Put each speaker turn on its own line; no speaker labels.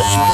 Yeah.